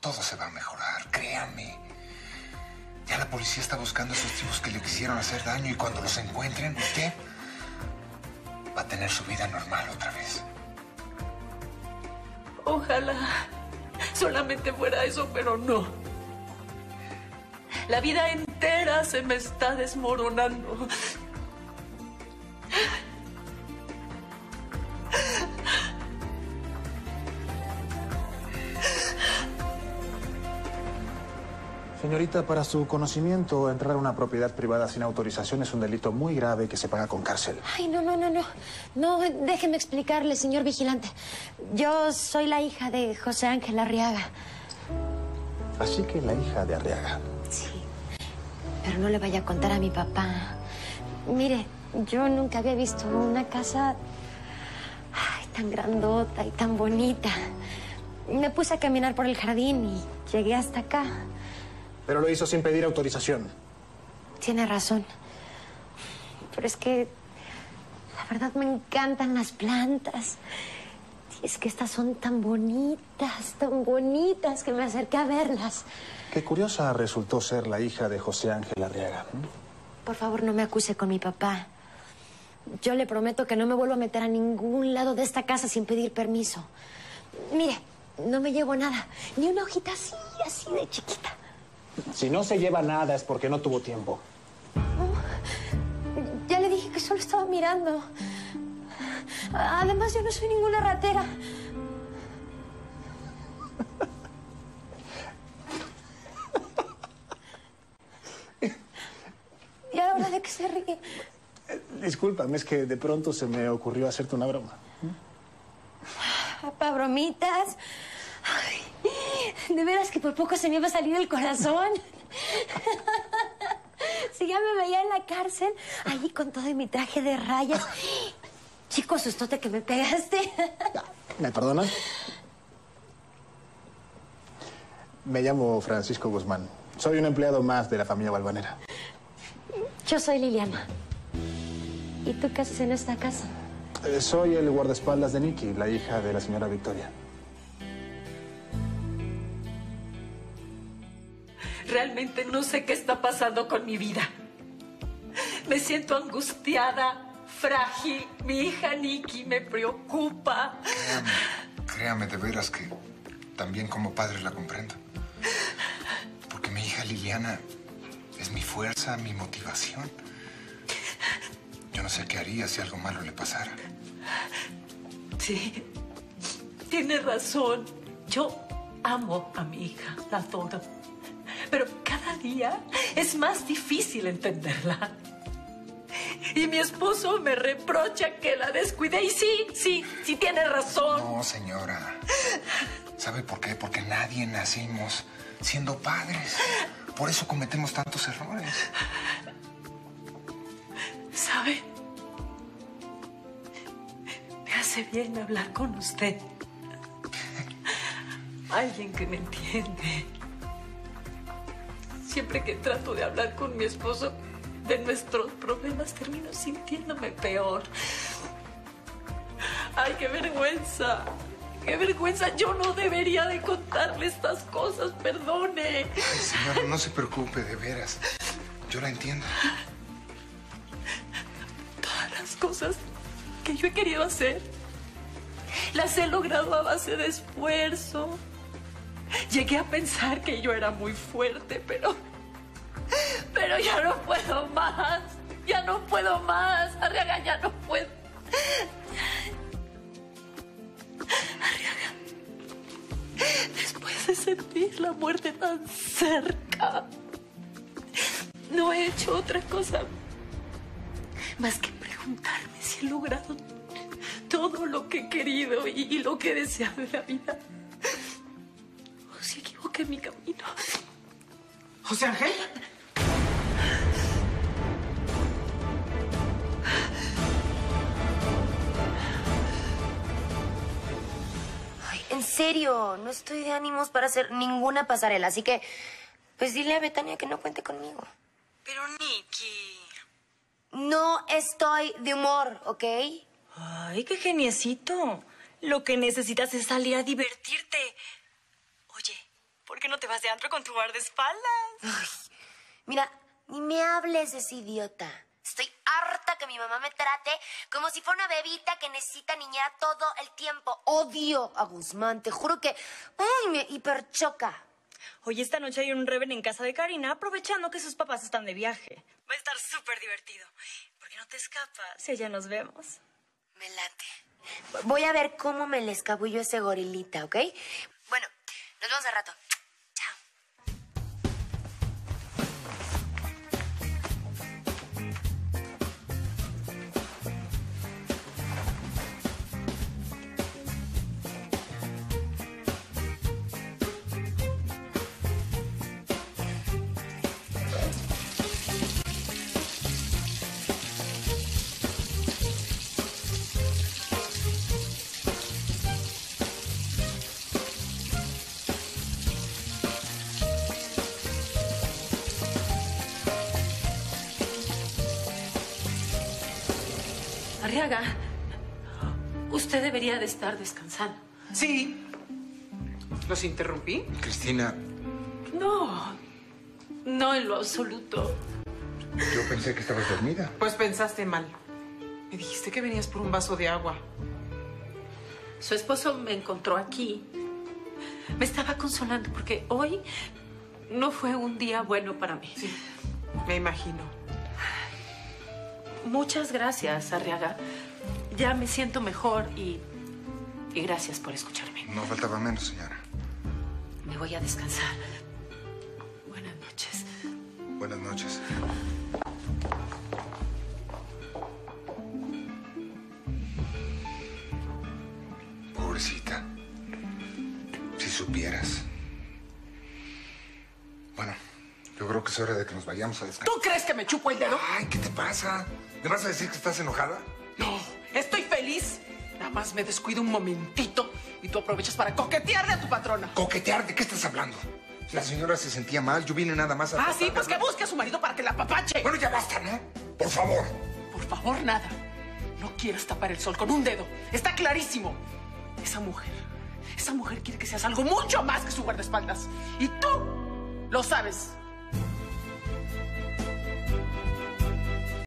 Todo se va a mejorar, créame. Ya la policía está buscando a esos tipos que le quisieron hacer daño y cuando los encuentren, usted va a tener su vida normal otra vez. Ojalá solamente fuera eso, pero no. La vida entera se me está desmoronando. Señorita, para su conocimiento, entrar a una propiedad privada sin autorización es un delito muy grave que se paga con cárcel. Ay, no, no, no, no. No, déjeme explicarle, señor vigilante. Yo soy la hija de José Ángel Arriaga. Así que la hija de Arriaga. Sí. Pero no le vaya a contar a mi papá. Mire, yo nunca había visto una casa ay, tan grandota y tan bonita. Me puse a caminar por el jardín y llegué hasta acá. Pero lo hizo sin pedir autorización. Tiene razón. Pero es que la verdad me encantan las plantas. Y es que estas son tan bonitas, tan bonitas que me acerqué a verlas. Qué curiosa resultó ser la hija de José Ángel Arriaga. Por favor, no me acuse con mi papá. Yo le prometo que no me vuelvo a meter a ningún lado de esta casa sin pedir permiso. Mire, no me llevo nada. Ni una hojita así, así de chiquita. Si no se lleva nada es porque no tuvo tiempo. Ya le dije que solo estaba mirando. Además, yo no soy ninguna ratera. ¿Y ahora de qué se ríe? Discúlpame, es que de pronto se me ocurrió hacerte una broma. ¿Para bromitas? Ay, de veras que por poco se me iba a salir el corazón. Si ya me veía en la cárcel, allí con todo mi traje de rayas. Chico, sustote que me pegaste. ¿Me perdonas? Me llamo Francisco Guzmán. Soy un empleado más de la familia Balvanera. Yo soy Liliana. ¿Y tú qué haces en esta casa? Eh, Soy el guardaespaldas de Nikki, la hija de la señora Victoria. Realmente no sé qué está pasando con mi vida. Me siento angustiada, frágil. Mi hija Nikki me preocupa. Créame, créame de veras que también como padre la comprendo. Porque mi hija Liliana es mi fuerza, mi motivación. Yo no sé qué haría si algo malo le pasara. Sí, tiene razón. Yo amo a mi hija, la adoro. Pero cada día es más difícil entenderla. Y mi esposo me reprocha que la descuide. Y sí, sí, sí tiene razón. No, señora. ¿Sabe por qué? Porque nadie nacimos siendo padres. Por eso cometemos tantos errores. ¿Sabe? Me hace bien hablar con usted. Alguien que me entiende. Siempre que trato de hablar con mi esposo de nuestros problemas, termino sintiéndome peor. Ay, qué vergüenza. Qué vergüenza. Yo no debería de contarle estas cosas. Perdone. Ay, señora, no se preocupe, de veras. Yo la entiendo. Todas las cosas que yo he querido hacer, las he logrado a base de esfuerzo. Llegué a pensar que yo era muy fuerte, pero. Pero ya no puedo más. Ya no puedo más. Arriaga, ya no puedo. Arriaga. Después de sentir la muerte tan cerca, no he hecho otra cosa más que preguntarme si he logrado todo lo que he querido y, lo que he deseado en la vida. Equivoqué mi camino. ¿José Ángel? Ay, en serio, no estoy de ánimos para hacer ninguna pasarela, así que pues dile a Betania que no cuente conmigo. Pero Nicky. No estoy de humor, ¿ok? Ay, qué geniecito. Lo que necesitas es salir a divertirte. Oye, por ¿por qué no te vas de antro con tu guardaespaldas? Mira, ni me hables de ese idiota. Estoy harta que mi mamá me trate como si fuera una bebita que necesita niñera todo el tiempo. Odio a Guzmán, te juro que... ¡Uy! Me hiperchoca. Oye, esta noche hay un reven en casa de Karina, aprovechando que sus papás están de viaje. Va a estar súper divertido. ¿Por qué no te escapas? Si allá nos vemos. Me late. Voy a ver cómo me le escabullo ese gorilita, ¿ok? Bueno, nos vemos al rato. Arriaga, usted debería de estar descansando. Sí. ¿Los interrumpí? Cristina, No, no en lo absoluto. yo pensé que estabas dormida. Pues pensaste mal. Me dijiste que venías por un vaso de agua. Su esposo me encontró aquí. Me estaba consolando porque hoy no fue un día bueno para mí. Sí, me imagino. Muchas gracias, Arriaga. Ya me siento mejor y, y gracias por escucharme. No faltaba menos, señora. Me voy a descansar. Buenas noches. Buenas noches. Pobrecita. Si supieras. Yo creo que es hora de que nos vayamos a descansar. ¿Tú crees que me chupo el dedo? Ay, ¿qué te pasa? ¿Me vas a decir que estás enojada? No, estoy feliz. Nada más me descuido un momentito y tú aprovechas para coquetearle a tu patrona. ¿Coquetear? ¿De qué estás hablando? La señora se sentía mal, yo vine nada más a... Ah, sí, pues que busque a su marido para que la apapache. Bueno, ya basta, ¿no? Por favor. Por favor, nada. No quieras tapar el sol con un dedo. Está clarísimo. Esa mujer, esa mujer quiere que seas algo mucho más que su guardaespaldas. Y tú lo sabes.